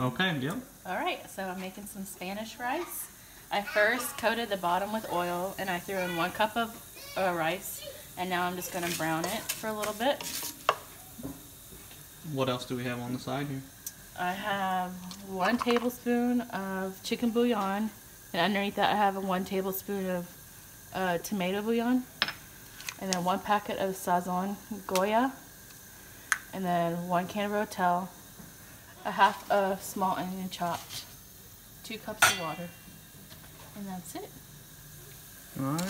Okay, yep. All right, so I'm making some Spanish rice. I first coated the bottom with oil and I threw in one cup of uh, rice and now I'm just gonna brown it for a little bit. What else do we have on the side here? I have one tablespoon of chicken bouillon and underneath that I have a one tablespoon of uh, tomato bouillon and then one packet of Sazon Goya and then one can of Rotel, a half a small onion chopped, two cups of water, and that's it. Alright.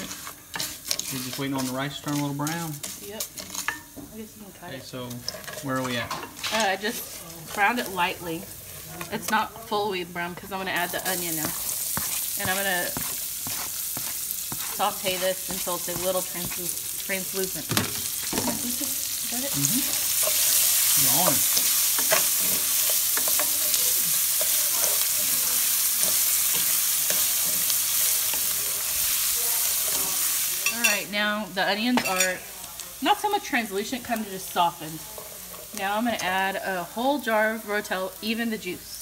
You're just waiting on the rice to turn a little brown. Yep. I guess you can cut Okay, it. so where are we at? Uh, I just browned it lightly. It's not fully brown because I'm going to add the onion now. And I'm going to saute this until it's a little translu- translucent. Translucent? Is that it? You're on it. Alright, now the onions are not so much translucent, kind of just softened. Now I'm going to add a whole jar of Rotel, even the juice.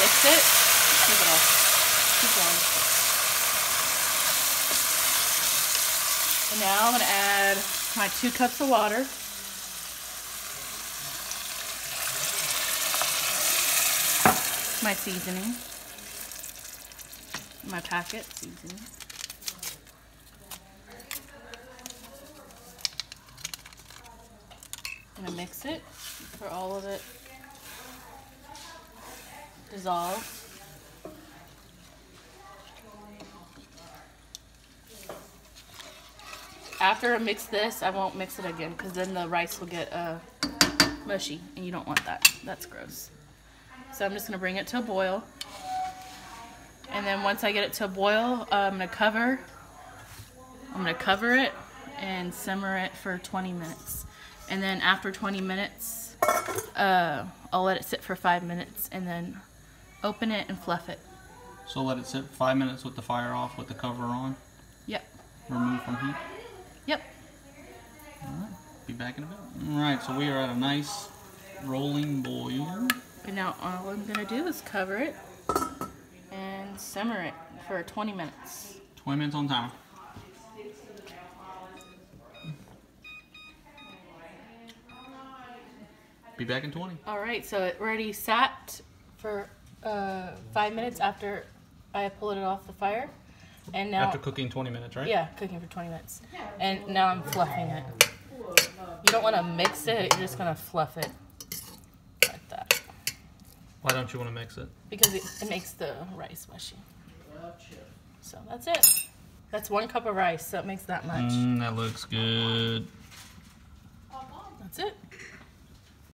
Mix it. Keep it. Keep going. And now I'm going to add my two cups of water. My seasoning my packet seasoning. I'm gonna mix it for all of it dissolve. After I mix this, I won't mix it again because then the rice will get uh, mushy and you don't want that. That's gross. So I'm just gonna bring it to a boil. And then once I get it to a boil, uh, I'm gonna cover. I'm gonna cover it and simmer it for 20 minutes. And then after 20 minutes, uh, I'll let it sit for five minutes and then open it and fluff it. So let it sit five minutes with the fire off with the cover on. Yep. Remove from heat. Yep. Alright, Be back in a bit. Alright, so we are at a nice rolling boil. And now all I'm gonna do is cover it and simmer it for 20 minutes. 20 minutes on timer. Be back in 20. All right, so it already sat for uh, five minutes after I pulled it off the fire. And now After cooking 20 minutes, right? Yeah, cooking for 20 minutes. And now I'm fluffing it. You don't want to mix it, you're just going to fluff it. Why don't you want to mix it? Because it, it makes the rice mushy. So that's it. That's one cup of rice, so it makes that much. Mm, that looks good. That's it.